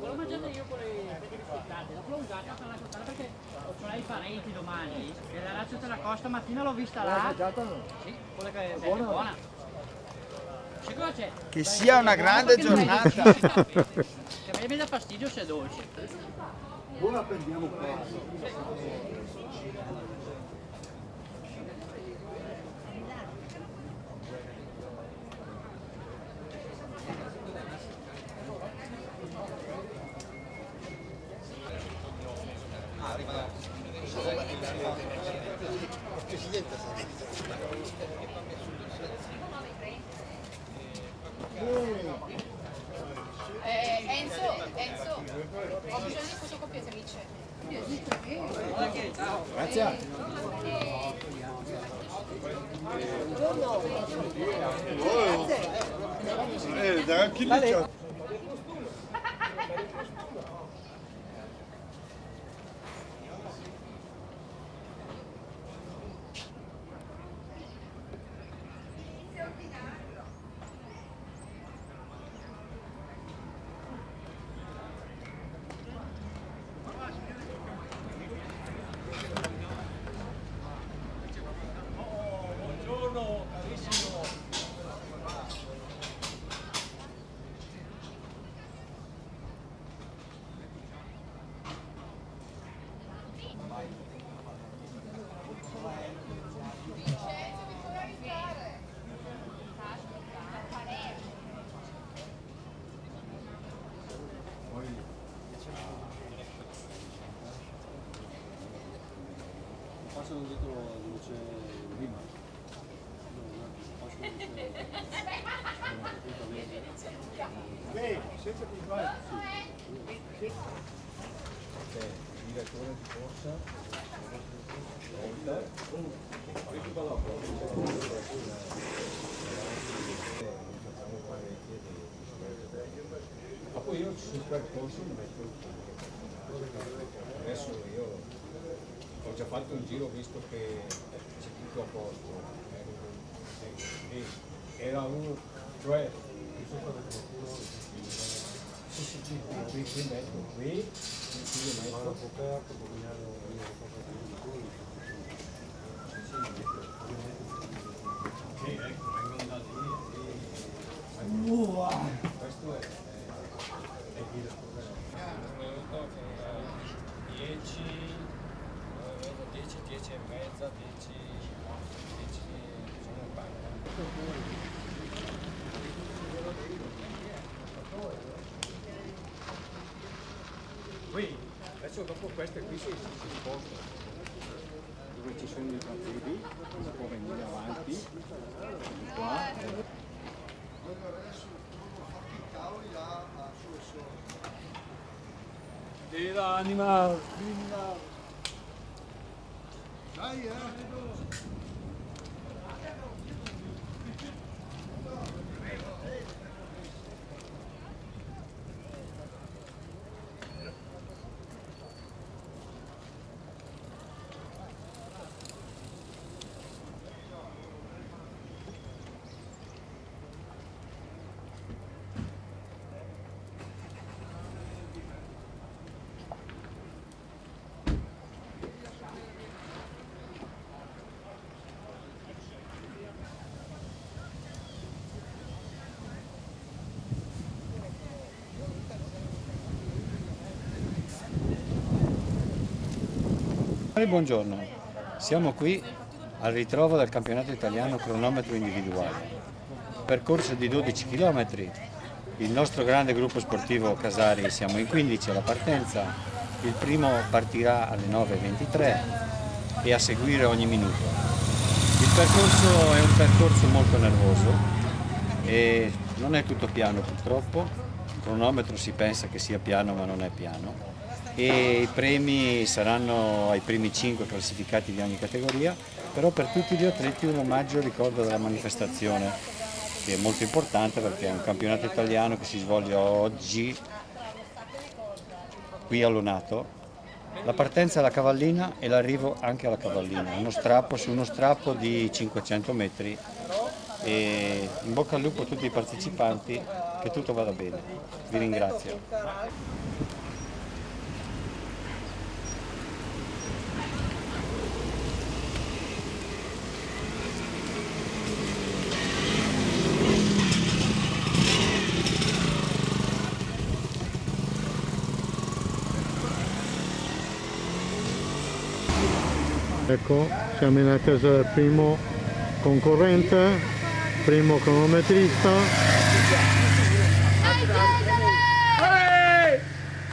L'ho mangiata io con le fette biscottate, dopo l'ho usata per la costare perché ho i parenti domani e la razza della costa mattina l'ho vista là. L'hai mangiata no? Sì, quella che è Buona? buona. Cosa c'è? Che sia una grande giornata. Che a me mi dà fastidio se è dolce. Ora prendiamo qua. Eh, Enzo, Enzo, ho bisogno di fotocopie se mi c'è. Grazie. Eh, Passano dietro dove c'è prima. Beh, senza comprare. Direttore di corsa. Ma poi io sul percorso mi metto il Adesso io ho già fatto un giro visto che c'è tutto a posto. Eh, e Era uno, cioè, sì, sì, sì, qui, qui metto, qui, qui metto. Sì, ecco, vengono da lì. Questo è... è che 10, 10, 10 e mezza, 10, 10, sono un bagno. Qui, adesso dopo queste qui si, si spostano. Dove ci sono i gazzebi, si può venire avanti, qua. E l'anima, linda. Dai, eh. Buongiorno, siamo qui al ritrovo del campionato italiano cronometro individuale. Percorso di 12 km, il nostro grande gruppo sportivo Casari siamo in 15 alla partenza, il primo partirà alle 9.23 e a seguire ogni minuto. Il percorso è un percorso molto nervoso e non è tutto piano purtroppo, il cronometro si pensa che sia piano ma non è piano e i premi saranno ai primi 5 classificati di ogni categoria, però per tutti gli atleti un omaggio ricordo della manifestazione che è molto importante perché è un campionato italiano che si svolge oggi qui a Lonato. La partenza alla cavallina e l'arrivo anche alla cavallina, uno strappo su uno strappo di 500 metri e in bocca al lupo a tutti i partecipanti che tutto vada bene. Vi ringrazio. Ecco, siamo in attesa del primo concorrente, primo cronometrista.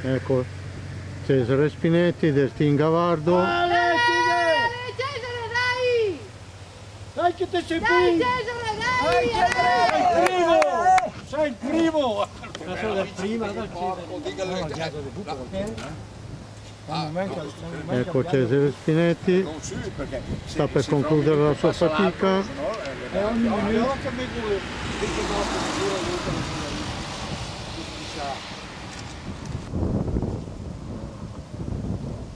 Ecco, Cesare Spinetti del Team Gavardo. Cesare, dai! Dai che te sei Dai, primo! Cesare, dai! Primo! Sei il primo! Ecco Cesare Spinetti, sta per concludere la sua fatica.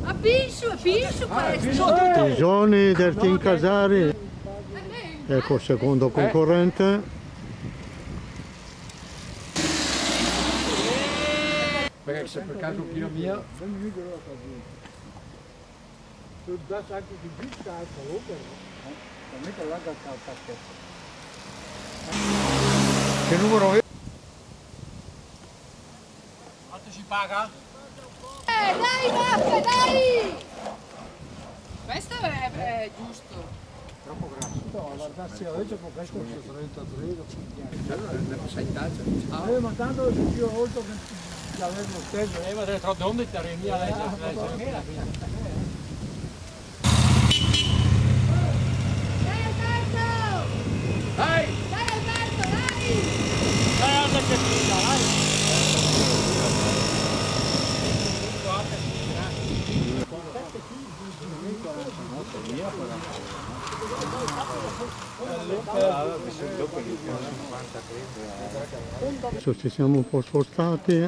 Ha vinto, ha vinto questo! Pisoni del Team Casari. Ecco il secondo concorrente. Perché se per caso mio, Du darfst eigentlich die Bücher einfach runter. Damit er lange kann. che numero è? Quanto si paga? Eh, dai, basta, dai! Questo è, è giusto. No, guardassi adesso con questo c'è 33. Non sai tanto. Eh, ma tanto io oltre che l'avevo lo stesso. Eh, ma tre donne ti arrivi a leggere. Dai! Dai! Dai, Alberto, dai! Dai, alza che figa, vai! Adesso ci siamo un po' spostati,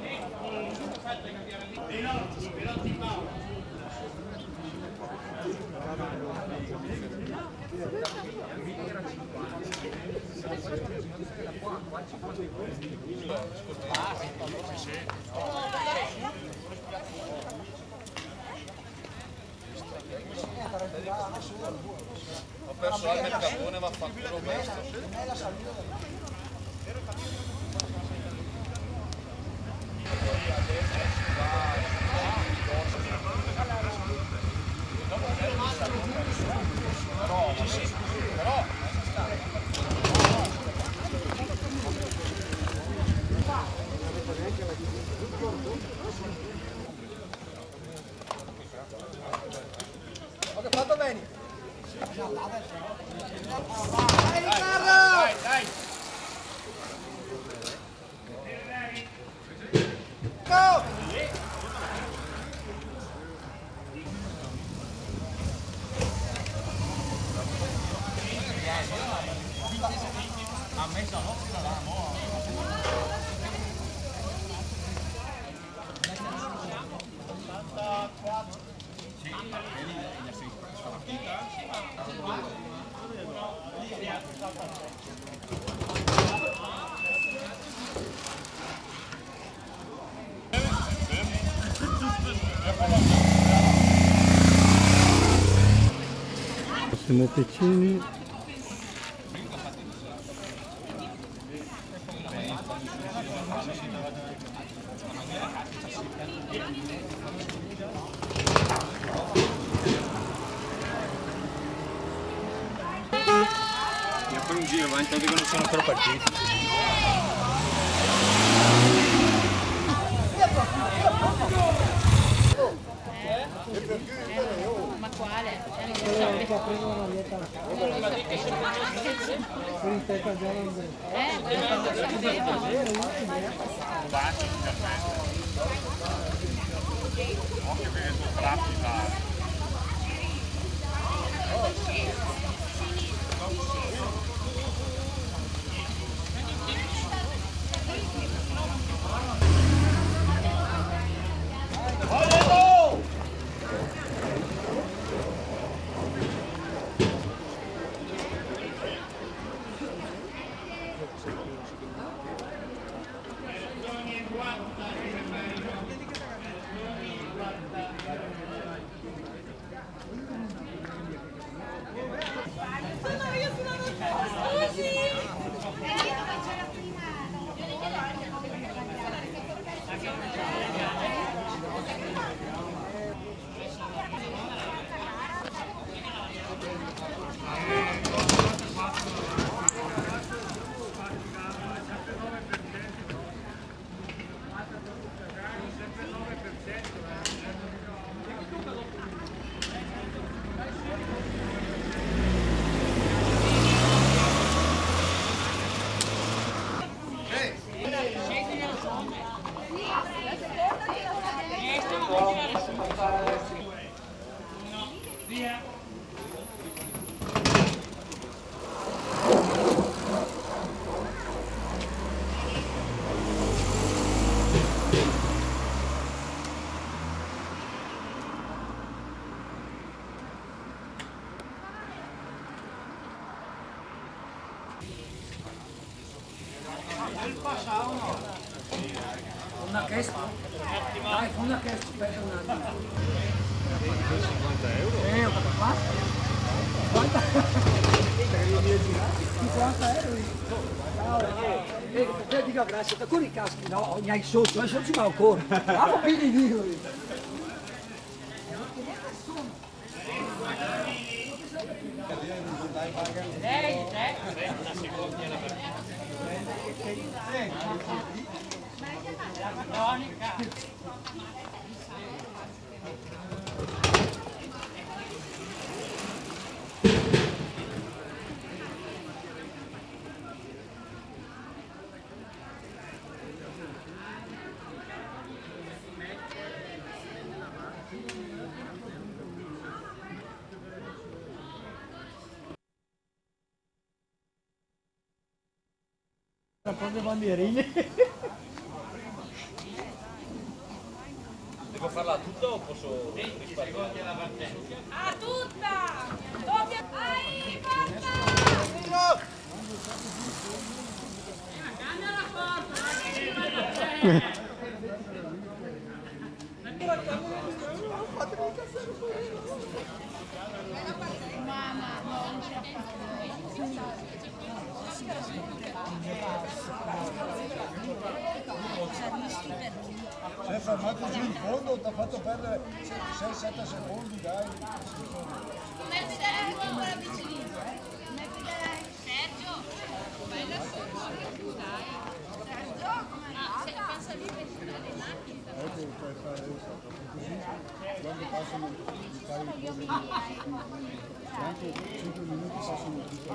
Ho perso anche il capone, ma ha fatto lo messo. In Casari. Massimo Piccini. Andiamo que aprende uma maleta. Brincar com as elas. É, Olha que resultado que dá. Una che aspetta un attimo. 50 euro. Eh, ho fatto qua. 50 50 euro. Ciao. Eh, te dico grazie, da quelli caschi no, ne hai sotto, adesso ci va ancora. Ah, più di Tá Tampando a bandeirinha. Devo farla tutta o posso risparmiare? A tutta! Doppia... Ai, forza! Si è fermato giù in fondo, ti ha fatto perdere 6-7 secondi, dai. Come pedalare ancora vicino? Come pedalare? Sergio! Bella su! Dai! Sergio, come Ah, se pensa lì per le macchine. Ecco, puoi fare così, quando passano i paio di cose anche 5 minuti passano tutto.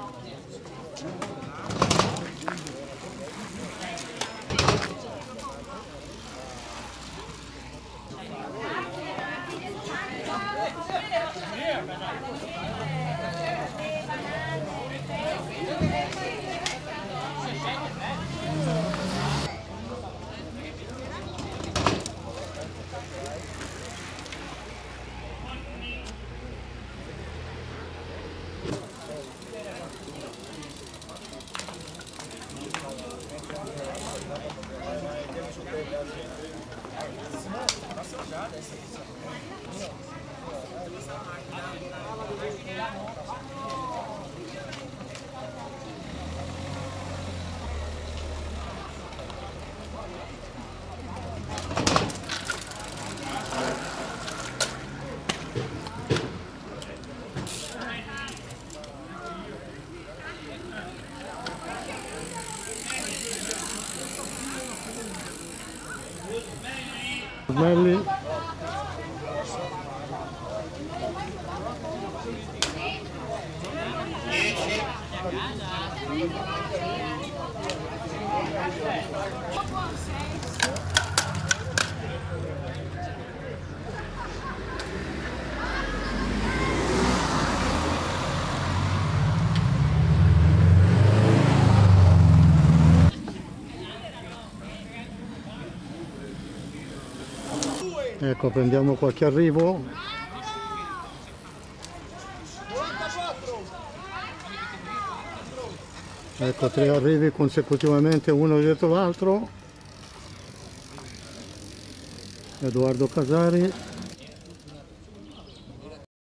Marley. Ecco, prendiamo qualche arrivo. Ecco, tre arrivi consecutivamente uno dietro l'altro. Edoardo Casari.